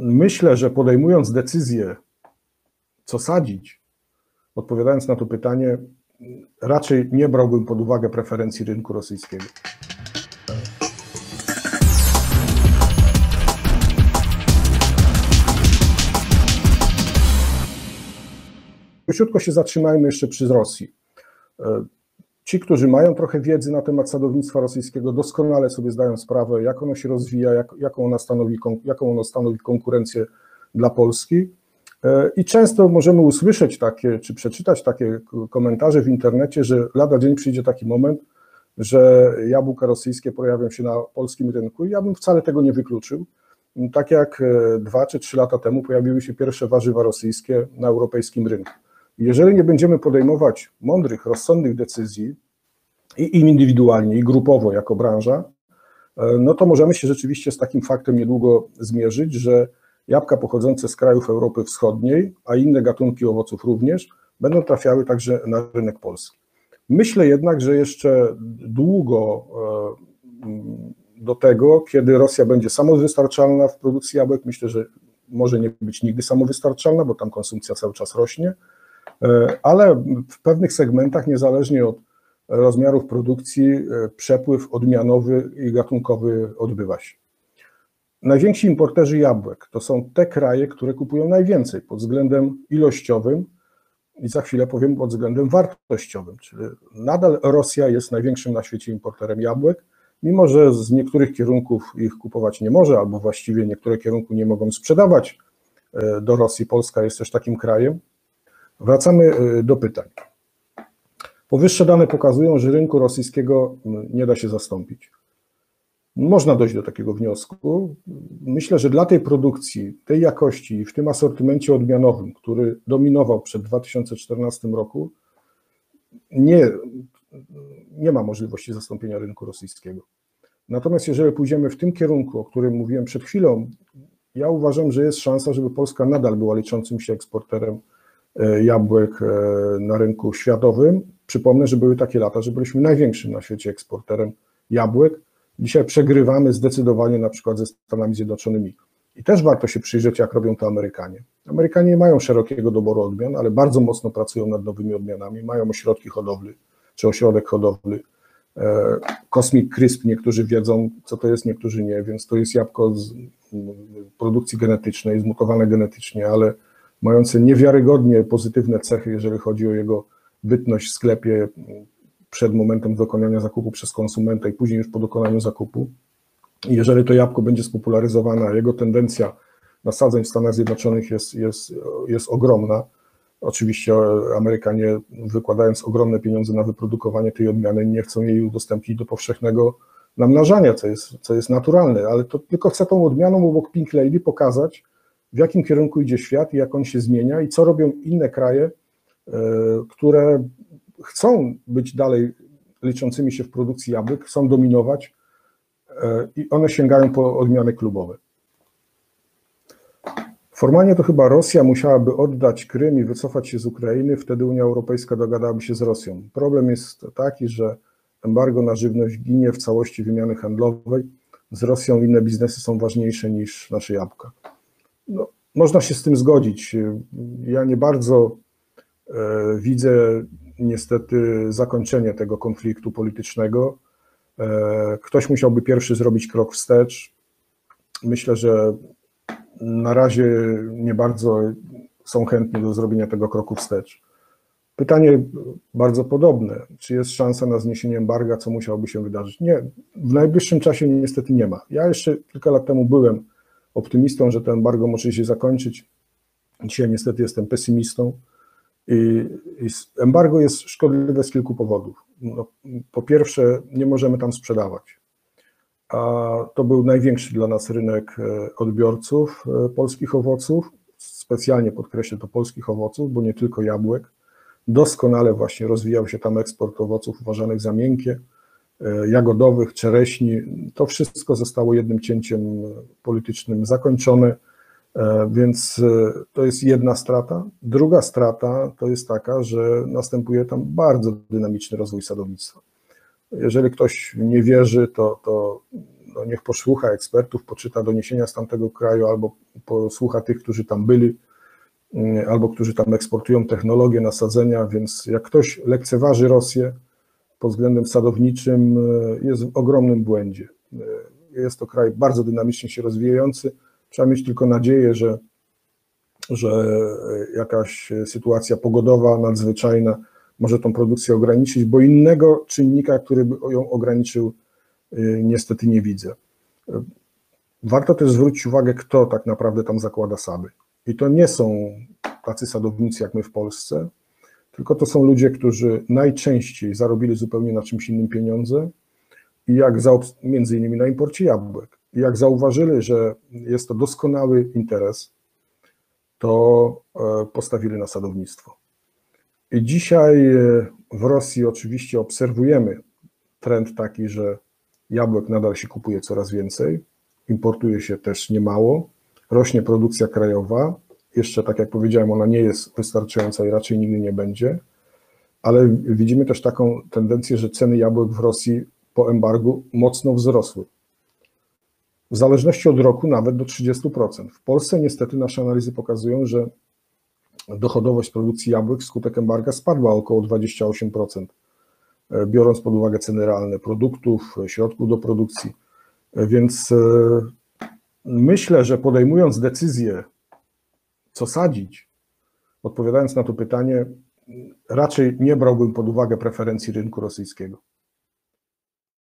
myślę, że podejmując decyzję, co sadzić, odpowiadając na to pytanie, raczej nie brałbym pod uwagę preferencji rynku rosyjskiego. Króciutko się zatrzymajmy jeszcze przy Rosji. Ci, którzy mają trochę wiedzy na temat sadownictwa rosyjskiego, doskonale sobie zdają sprawę, jak ono się rozwija, jak, jaką, ona stanowi, jaką ono stanowi konkurencję dla Polski. I często możemy usłyszeć takie, czy przeczytać takie komentarze w internecie, że lada dzień przyjdzie taki moment, że jabłka rosyjskie pojawią się na polskim rynku. I ja bym wcale tego nie wykluczył. Tak jak dwa czy trzy lata temu pojawiły się pierwsze warzywa rosyjskie na europejskim rynku. Jeżeli nie będziemy podejmować mądrych, rozsądnych decyzji i indywidualnie, i grupowo jako branża, no to możemy się rzeczywiście z takim faktem niedługo zmierzyć, że jabłka pochodzące z krajów Europy Wschodniej, a inne gatunki owoców również, będą trafiały także na rynek polski. Myślę jednak, że jeszcze długo do tego, kiedy Rosja będzie samowystarczalna w produkcji jabłek, myślę, że może nie być nigdy samowystarczalna, bo tam konsumpcja cały czas rośnie, ale w pewnych segmentach, niezależnie od rozmiarów produkcji, przepływ odmianowy i gatunkowy odbywa się. Najwięksi importerzy jabłek to są te kraje, które kupują najwięcej pod względem ilościowym i za chwilę powiem pod względem wartościowym, czyli nadal Rosja jest największym na świecie importerem jabłek, mimo że z niektórych kierunków ich kupować nie może, albo właściwie niektóre kierunki nie mogą sprzedawać do Rosji. Polska jest też takim krajem. Wracamy do pytań. Powyższe dane pokazują, że rynku rosyjskiego nie da się zastąpić. Można dojść do takiego wniosku. Myślę, że dla tej produkcji, tej jakości i w tym asortymencie odmianowym, który dominował przed 2014 roku, nie, nie ma możliwości zastąpienia rynku rosyjskiego. Natomiast jeżeli pójdziemy w tym kierunku, o którym mówiłem przed chwilą, ja uważam, że jest szansa, żeby Polska nadal była liczącym się eksporterem jabłek na rynku światowym. Przypomnę, że były takie lata, że byliśmy największym na świecie eksporterem jabłek. Dzisiaj przegrywamy zdecydowanie na przykład ze Stanami Zjednoczonymi. I też warto się przyjrzeć, jak robią to Amerykanie. Amerykanie nie mają szerokiego doboru odmian, ale bardzo mocno pracują nad nowymi odmianami. Mają ośrodki hodowli, czy ośrodek hodowli. Cosmic Crisp, niektórzy wiedzą, co to jest, niektórzy nie, więc to jest jabłko z produkcji genetycznej, zmutowane genetycznie, ale mające niewiarygodnie pozytywne cechy, jeżeli chodzi o jego bytność w sklepie przed momentem dokonania zakupu przez konsumenta i później już po dokonaniu zakupu. I jeżeli to jabłko będzie spopularyzowane, a jego tendencja nasadzeń w Stanach Zjednoczonych jest, jest, jest ogromna, oczywiście Amerykanie wykładając ogromne pieniądze na wyprodukowanie tej odmiany nie chcą jej udostępnić do powszechnego namnażania, co jest, co jest naturalne, ale to tylko chcę tą odmianą obok Pink Lady pokazać, w jakim kierunku idzie świat i jak on się zmienia i co robią inne kraje, które chcą być dalej liczącymi się w produkcji jabłek, chcą dominować i one sięgają po odmiany klubowe. Formalnie to chyba Rosja musiałaby oddać Krym i wycofać się z Ukrainy, wtedy Unia Europejska dogadałaby się z Rosją. Problem jest taki, że embargo na żywność ginie w całości wymiany handlowej. Z Rosją inne biznesy są ważniejsze niż nasze jabłka. No, można się z tym zgodzić. Ja nie bardzo widzę niestety zakończenie tego konfliktu politycznego. Ktoś musiałby pierwszy zrobić krok wstecz. Myślę, że na razie nie bardzo są chętni do zrobienia tego kroku wstecz. Pytanie bardzo podobne. Czy jest szansa na zniesienie embarga, co musiałoby się wydarzyć? Nie, w najbliższym czasie niestety nie ma. Ja jeszcze kilka lat temu byłem optymistą, że to embargo może się zakończyć. Dzisiaj niestety jestem pesymistą. I, embargo jest szkodliwe z kilku powodów. No, po pierwsze, nie możemy tam sprzedawać. A to był największy dla nas rynek odbiorców polskich owoców. Specjalnie podkreślę to polskich owoców, bo nie tylko jabłek. Doskonale właśnie rozwijał się tam eksport owoców uważanych za miękkie, jagodowych, czereśni. To wszystko zostało jednym cięciem politycznym zakończone więc to jest jedna strata. Druga strata to jest taka, że następuje tam bardzo dynamiczny rozwój sadownictwa. Jeżeli ktoś nie wierzy, to, to no niech posłucha ekspertów, poczyta doniesienia z tamtego kraju albo posłucha tych, którzy tam byli, mm, albo którzy tam eksportują technologię, nasadzenia, więc jak ktoś lekceważy Rosję pod względem sadowniczym, e, jest w ogromnym błędzie. E, jest to kraj bardzo dynamicznie się rozwijający. Trzeba mieć tylko nadzieję, że, że jakaś sytuacja pogodowa, nadzwyczajna może tą produkcję ograniczyć, bo innego czynnika, który by ją ograniczył, y, niestety nie widzę. Warto też zwrócić uwagę, kto tak naprawdę tam zakłada sady. I to nie są tacy sadownicy jak my w Polsce, tylko to są ludzie, którzy najczęściej zarobili zupełnie na czymś innym pieniądze i jak między innymi na imporcie jabłek. I jak zauważyli, że jest to doskonały interes, to e, postawili na sadownictwo. I dzisiaj e, w Rosji oczywiście obserwujemy trend taki, że jabłek nadal się kupuje coraz więcej, importuje się też niemało, rośnie produkcja krajowa. Jeszcze, tak jak powiedziałem, ona nie jest wystarczająca i raczej nigdy nie będzie, ale widzimy też taką tendencję, że ceny jabłek w Rosji po embargu mocno wzrosły. W zależności od roku nawet do 30%. W Polsce niestety nasze analizy pokazują, że dochodowość produkcji jabłek wskutek embarga spadła około 28%, e, biorąc pod uwagę ceny realne produktów, środków do produkcji. Więc e, myślę, że podejmując decyzję, co sadzić, odpowiadając na to pytanie, raczej nie brałbym pod uwagę preferencji rynku rosyjskiego.